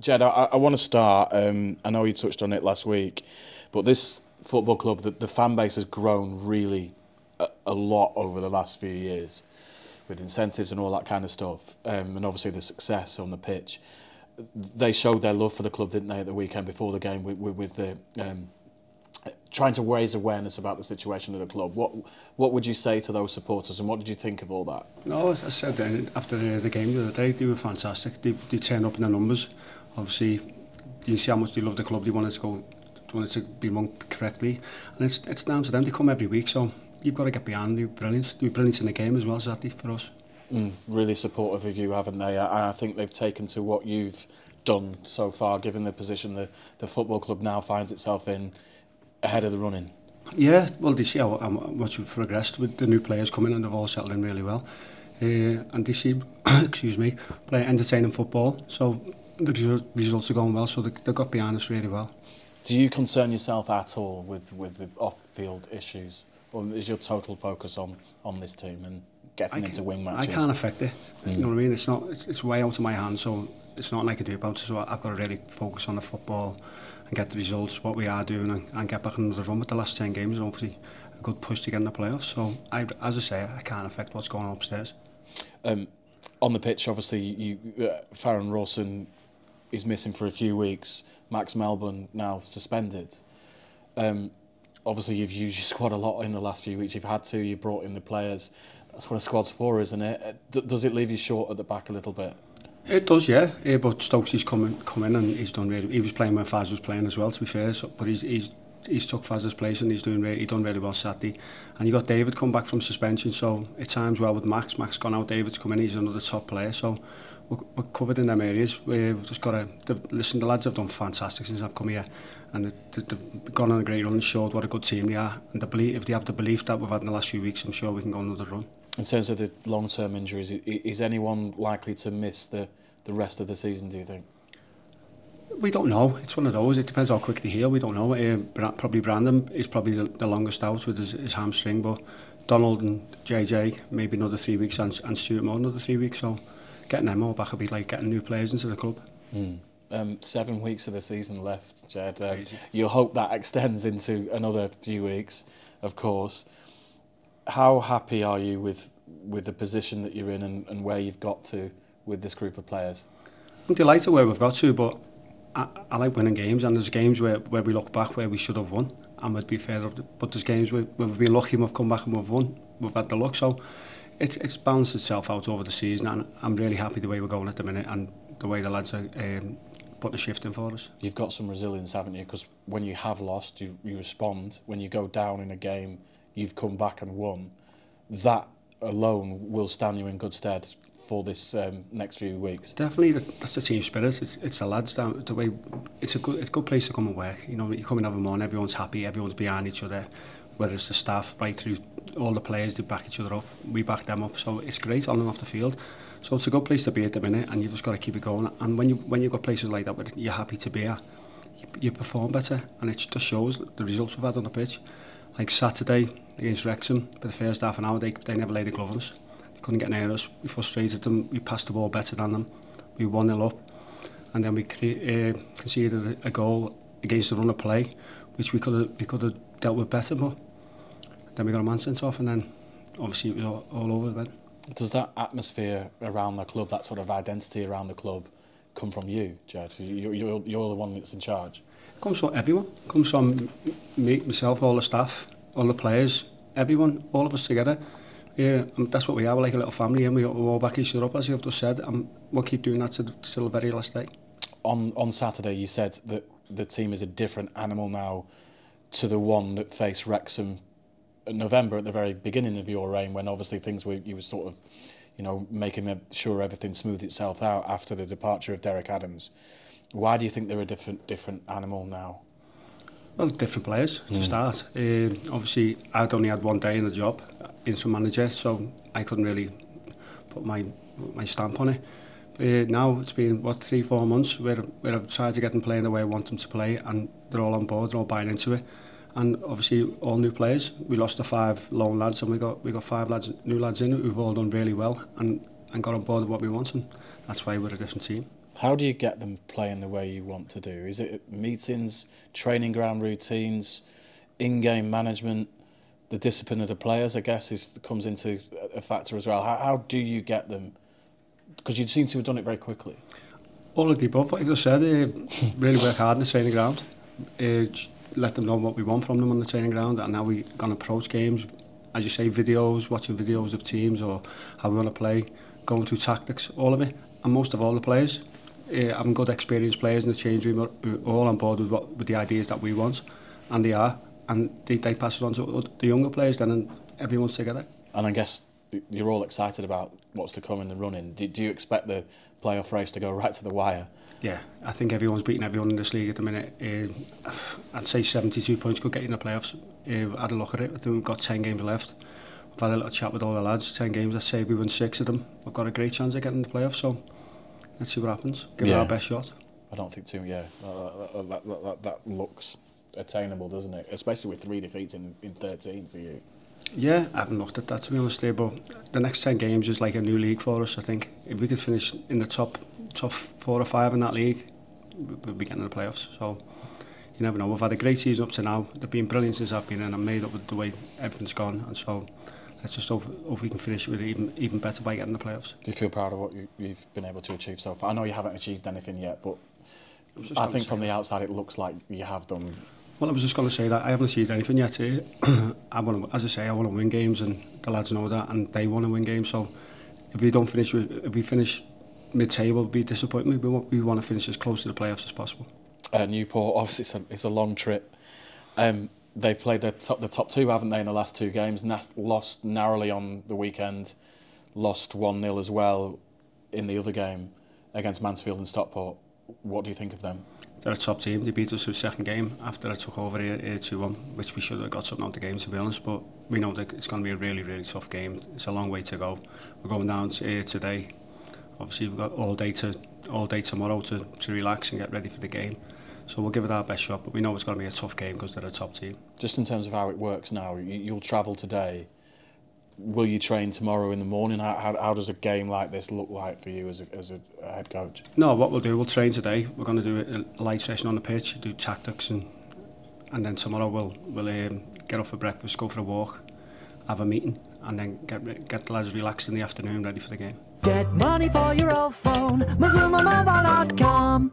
Jed, I, I want to start. Um, I know you touched on it last week, but this football club, the, the fan base has grown really a, a lot over the last few years with incentives and all that kind of stuff. Um, and obviously the success on the pitch. They showed their love for the club, didn't they, at the weekend before the game with, with, with the um, trying to raise awareness about the situation of the club. What what would you say to those supporters and what did you think of all that? No, I said uh, after uh, the game the other day, they were fantastic. They, they turned up in the numbers obviously you see how much they love the club, they want to go, they want to be run correctly, and it's it's down to them. They come every week, so you've got to get behind. you brilliant. you brilliant in the game as well, Saturday for us. Mm, really supportive of you, haven't they? And I, I think they've taken to what you've done so far, given the position the the football club now finds itself in, ahead of the running. Yeah, well, they see how, how much we've progressed with the new players coming, and they've all settled in really well. Uh, and they see, excuse me, play entertaining football. So the results are going well, so they, they got behind us really well. Do you concern yourself at all with, with the off-field issues? Or is your total focus on, on this team and getting can, into wing matches? I can't affect it. Mm. You hmm. know what I mean? It's not it's, it's way out of my hands, so it's not like I do about it. So I've got to really focus on the football and get the results, what we are doing, and, and get back into the run with the last 10 games and a good push to get in the playoffs. So I, as I say, I can't affect what's going on upstairs. Um, on the pitch, obviously, you, uh, Farron Rawson is missing for a few weeks. Max Melbourne now suspended. Um, obviously, you've used your squad a lot in the last few weeks. You've had to. You've brought in the players. That's what a squad's for, isn't it? Uh, d does it leave you short at the back a little bit? It does, yeah. yeah but Stokes has come, come in and he's done really. He was playing when Faz was playing as well, to be fair. So, but he's, he's he's took Faz's place and he's doing really, he done really well Saturday. And you got David come back from suspension, so it times well with Max. Max gone out, David's come in, he's another top player. So we're, we're covered in them areas. We've just got to listen. The lads have done fantastic since I've come here, and they've, gone on a great run and showed what a good team they are. And the belief, if they have the belief that we've had in the last few weeks, I'm sure we can go another run. In terms of the long-term injuries, is anyone likely to miss the the rest of the season? Do you think? We don't know. It's one of those. It depends how quick they heal. We don't know. uh, probably Brandon is probably the, the longest out with his, his hamstring, but Donald and JJ maybe another three weeks, and, and Stuart Moore another three weeks. So getting them all back will be like getting new players into the club. Mm. Um, seven weeks of the season left, Jed. Um, you'll hope that extends into another few weeks, of course. How happy are you with with the position that you're in and, and where you've got to with this group of players? I'm delighted where we've got to, but I, I like winning games, and there's games where, where we look back where we should have won, and we'd be fair, but there's games where, where we've been lucky and we've come back and we've won, we've had the luck, so it, it's balanced itself out over the season and I'm really happy the way we're going at the minute and the way the lads are um, putting the shift in for us. You've got some resilience, haven't you? Because when you have lost, you, you respond. When you go down in a game, you've come back and won. That alone will stand you in good stead for this um, next few weeks. Definitely, that's the team spirit. It's, it's the lads down the way. It's a good, it's a good place to come and work. You know, you come and have a morning, everyone's happy, everyone's behind each other whether it's the staff right through all the players they back each other up we back them up so it's great on and off the field so it's a good place to be at the minute and you've just got to keep it going and when you when you've got places like that where you're happy to be at you, you perform better and it just shows the results we've had on the pitch like Saturday against Wrexham for the first half an hour they, they never laid a glove on us they couldn't get near us we frustrated them we passed the ball better than them we won nil up and then we uh, conceded a goal against the run of play which we could have we could have dealt with better but Then we got a man sent off, and then obviously it was all, all over then. Does that atmosphere around the club, that sort of identity around the club, come from you, Jed? You, you're, you're the one that's in charge. It comes from everyone. It comes from me, myself, all the staff, all the players, everyone, all of us together. Yeah, and um, that's what we are. We're like a little family, and we, we're all back each other up, as you've just said, and we'll keep doing that till, till the very last day. On, on Saturday, you said that the team is a different animal now to the one that faced Wrexham November at the very beginning of your reign, when obviously things were you were sort of, you know, making sure everything smoothed itself out after the departure of Derek Adams. Why do you think they're a different different animal now? Well, different players mm. to hmm. start. Um, obviously, I'd only had one day in the job, in some manager, so I couldn't really put my my stamp on it. Uh, now it's been what three four months where where I've tried to get them playing the way I want them to play, and they're all on board, they're all buying into it and obviously all new players. We lost the five lone lads, and we got we got five lads, new lads in who've all done really well and and got on board with what we want, and that's why we're a different team. How do you get them playing the way you want to do? Is it meetings, training ground routines, in-game management, the discipline of the players? I guess is comes into a factor as well. How, how do you get them? Because you seem to have done it very quickly. All of the above, like I said, uh, really work hard in the training ground. Uh, let them know what we want from them on the training ground and how we going to approach games. As you say, videos, watching videos of teams or how we want to play, going through tactics, all of it. And most of all, the players. Uh, having good experienced players in the change room are, eh, are all on board with, what, with the ideas that we want. And they are. And they, they pass it on to the younger players then and everyone's together. And I guess you're all excited about what's to come in the running. Do, do you expect the playoff race to go right to the wire? yeah, I think everyone's beaten everyone in this league at the minute. Uh, I'd say 72 points could get you in the playoffs. Uh, had a look at it. I think we've got 10 games left. I've had a little chat with all the lads. 10 games, I'd say we win six of them. We've got a great chance of getting in the playoffs, so let's see what happens. Give yeah. it our best shot. I don't think too, yeah. That, that, that, that looks attainable, doesn't it? Especially with three defeats in, in 13 for you. Yeah, I haven't looked at that to be honest there, but the next 10 games is like a new league for us, I think. If we could finish in the top top four or five in that league, we'd be getting the playoffs. So, you never know. We've had a great season up to now. They've been brilliant since I've been in. I'm made up with the way everything's gone. And so, let's just hope, hope we can finish with even even better by getting the playoffs. Do you feel proud of what you, you've been able to achieve so far? I know you haven't achieved anything yet, but I think from the outside it looks like you have done Well, I was just going to say that I haven't seen anything yet here. Eh? I want to, as I say, I want to win games, and the lads know that, and they want to win games. So if we don't finish, if we finish mid-table, it'd be disappointing. We want, we want to finish as close to the playoffs as possible. Uh, Newport, obviously, it's a, it's a long trip. Um, they've played top, the top two, haven't they, in the last two games? Nas- lost narrowly on the weekend, lost 1 0 as well in the other game against Mansfield and Stockport. what do you think of them? They're a top team. They beat us in the second game after I took over here, 2-1, which we should have got something out of the game, to be honest. But we know that it's going to be a really, really tough game. It's a long way to go. We're going down here today. Obviously, we've got all day, to, all day tomorrow to, to relax and get ready for the game. So we'll give it our best shot, but we know it's going to be a tough game because they're a top team. Just in terms of how it works now, you, you'll travel today will you train tomorrow in the morning? How, how, how does a game like this look like for you as a, as a head coach? No, what we'll do, we'll train today. We're going to do a light session on the pitch, do tactics, and and then tomorrow we'll we'll um, get off for breakfast, go for a walk, have a meeting, and then get get the lads relaxed in the afternoon, ready for the game. Get money for your old phone, mobile.com.